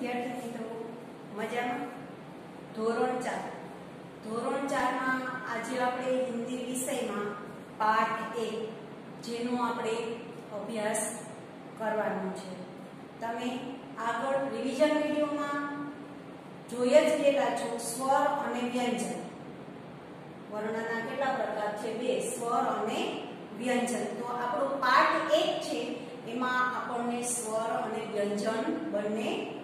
વિદ્યાર્થી મિત્રો મજામાં? ધોરણ ચાર. ધોરણ ચારમાં આજે આપણે હિન્દી વિષયમાં પાઠ એક જેનો આપણે અભ્યાસ કરવાનો છે. તમે આગળ રિવિઝન વિડીયોમાં જોઈ જ ગયેલા છો, સ્વર અને વ્યંજન. વર્ણના કેટલા પ્રકાર છે? બે, સ્વર અને વ્યંજન. તો આપણો પાઠ એક છે, એમાં આપણને સ્વર અને વ્યંજન બંને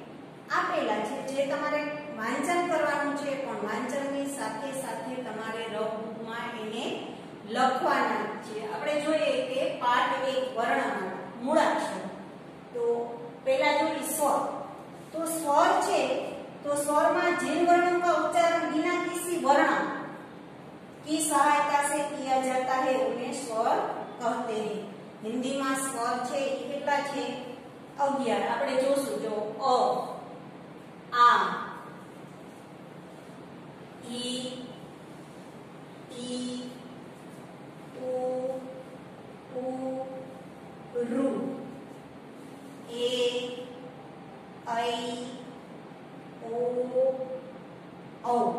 આપેલા છે જે તમારે વાંચન કરવાનું છે પણ વાંચનની સાથે સાથે તમારે રફબુકમાં એને લખવાના છે આપણે જોઈએ કે પાઠ એક વર્ણમાળા મૂળાક્ષર તો પહેલા જોઈએ સ્વર તો સ્વર છે તો સ્વરમાં जिन वर्णों का उच्चारण बिना किसी वर्ण की सहायता से किया जाता है उन्हें स्वर कहते हैं હિન્દીમાં સ્વર છે એ કેટલા છે 11 આપણે જોશું જો અ ઔ,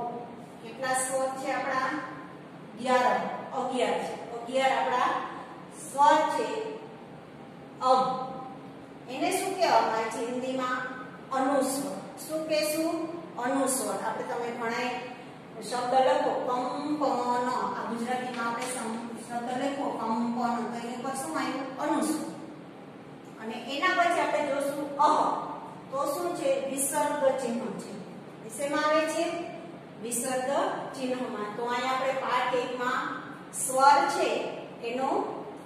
કેટલા સ્વર છે આપણા? 11 11 છે. 11 આપણા સ્વર છે. અબ એને શું કહેવામાં છે હિન્દીમાં? અનુસ્વર. શું કહેશું? અનુસ્વર. આપણે તમે ઘણા શબ્દ લખો. કંપન. આ ગુજરાતીમાં આપણે શબ્દ લખો. કંપન. તો એની પર શું આવ્યું અનુસ્વર. અને એના પછી આપણે જોશું અહ. તો શું છે? વિસર્ગ ચિહ્ન છે. શેમાં આવે છે વિસર્ગ ચિહ્નમાં. તો અહીંયા આપણે પાઠ એકમાં સ્વર છે એનો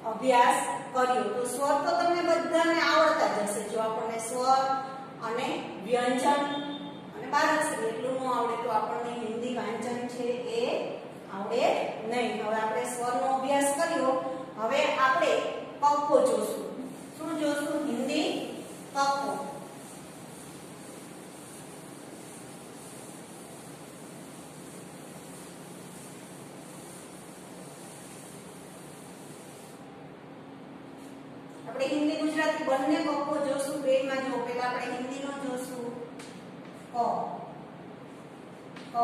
અભ્યાસ કર્યો. તો સ્વર તો તમને બધાને આવડતા જ હશે. જો આપણને સ્વર અને વ્યંજન અને બારક્ષરી એટલું ન આવડે તો આપણને હિન્દી વાંચન છે એ આવડે નહીં. હવે આપણે સ્વરનો અભ્યાસ કર્યો. હવે આપણે કક્કો જોશું. શું જોશું? હિન્દી કક્કો આપણે હિન્દી ગુજરાતી બંને કક્કો જોશું. બેમાં જો, પેલા આપણે હિન્દીનો જોશું. ક. ક.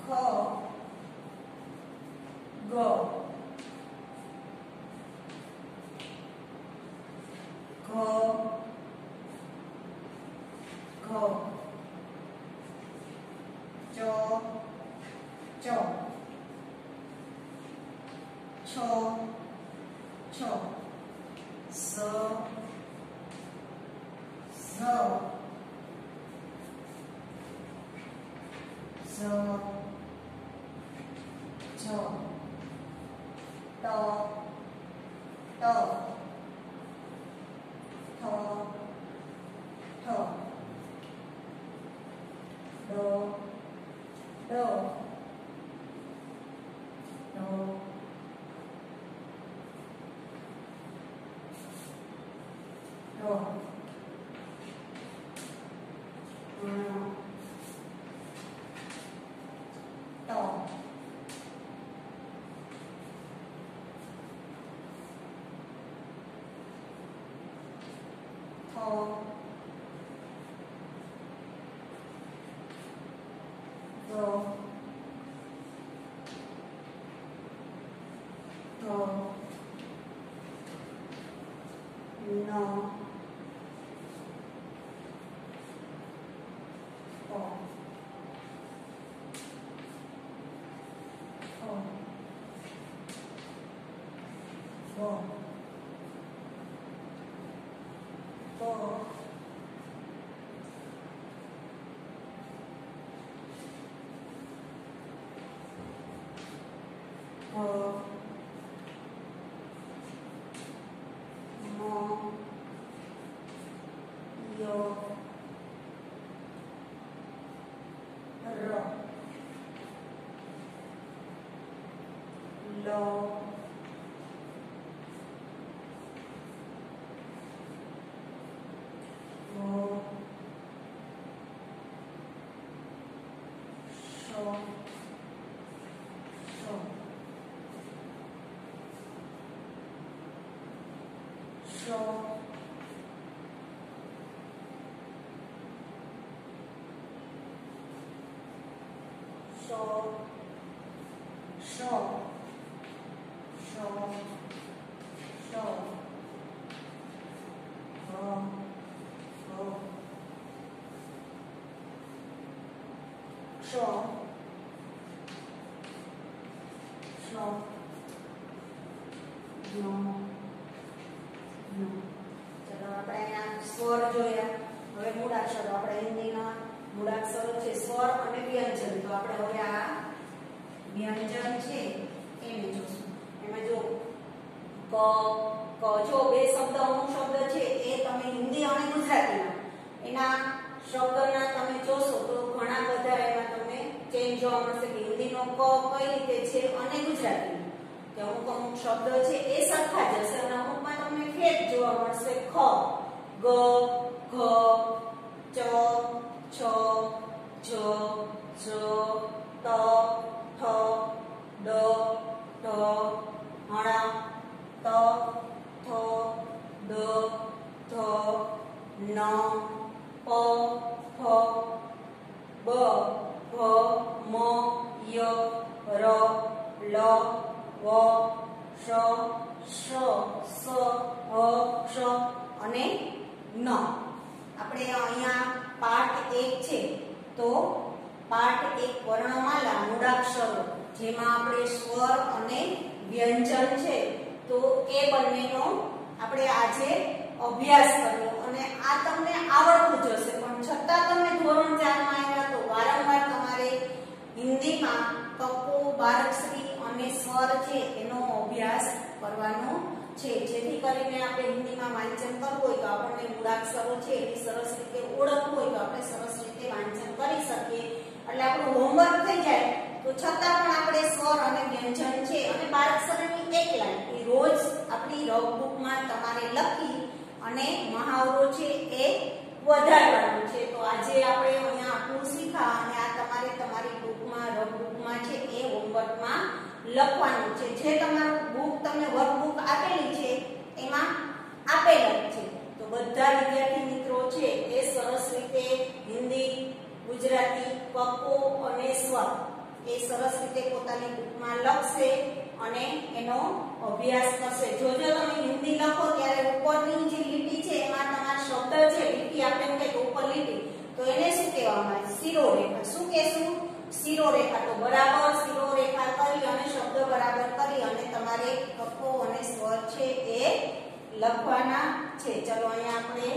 ખ. ગ. ઘ ઘ ચ. ચ. 秋，秋，收，收，收，秋，到，到，到，到，到，到。થ ગ ધ ન પ 收，收，收，收收，收，收 સો સો નો નો ચલો આપણે અહીંયા સ્વર જોયા હવે મૂળાક્ષરો આપણે હિન્દીના મૂળાક્ષરો છે સ્વર અને વ્યંજન. તો આપણે હવે આ વ્યંજન છે, એને જોશું. એમાં જો ક ક જો બે શબ્દ અમુક શબ્દ છે એ તમે હિન્દી અને ગુજરાતીના એના શબ્દના તમે જોશો તો ઘણા બધા એમાં તમને ચેન્જ જોવા મળશે કે હિન્દીનો ક કઈ રીતે છે અને ગુજરાતીનો કે અમુક અમુક શબ્દ છે એ સરખા જ હશે અને અમુકમાં તમને ફેર જોવા મળશે ખ ગ ઘ ચ છ. જ જ ય, ર, લ, વ, શ શ, સ, હ, ક્ષ અને ન. આપણે અહીંયા પાઠ એક છે, તો પાઠ એક વર્ણમાલા, મૂળાક્ષરો, જેમાં આપણે સ્વર અને વ્યંજન છે, તો એ બંનેનો આપણે આજે અભ્યાસ કર્યો. અને આ તમને આવડતું જશે પણ છતાં તમે ધોરણ 4 માં આવ્યા તો વારંવાર તમારે હિન્દીમાં કપો બારકશ્રી અને સ્વર છે એનો અભ્યાસ કરવાનો છે. જેથી કરીને આપણે હિન્દીમાં વાંચન કરવું હોય તો આપણને મૂળાક્ષરો છે એ સરસ રીતે ઓળખવું હોય તો આપણે સરસ રીતે વાંચન કરી શકીએ. એટલે આપણું હોમવર્ક થઈ જાય. તો છતાં પણ આપણે સ્વર અને વ્યંજન છે અને બાળાક્ષરની એક લાઈન એ રોજ આપણી રફબુકમાં તમારે લખી અને મહાવરો છે એ વધારવાનો છે. તો આજે આપણે અહીંયા આટલું શીખા અને આ તમારે તમારી બુકમાં રફબુકમાં છે એ હોમવર્કમાં લખવાનું છે. જે તમારું બુક તમને વર્કબુક આપેલી છે, એમાં આપેલ જ છે. તો બધા વિદ્યાર્થી મિત્રો છે, એ સરસ રીતે હિન્દી, ગુજરાતી કકો અને સ્વર, એ સરસ રીતે પોતાની બુકમાં લખશે અને એનો અભ્યાસ કરશે. જો તમે હિન્દી લખો ત્યારે ઉપરની જે લીટી છે, એમાં તમારા શબ્દ છે, લીટી આપણે એમ કહીએ ઉપર લીટી. તો એને શું કહેવામાં આવે? શિરોરેખા. શું કહેશું? શિરોરેખા. તો બરાબર શિરોરેખા કરી અને શબ્દ બરાબર કરી અને તમારે કકો અને સ્વર છે એ લખવાના છે. ચલો અહીંયા આપણે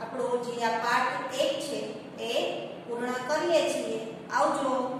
આપણો જે આ પાઠ એક છે, એ પૂર્ણ કરીએ છીએ. આવજો.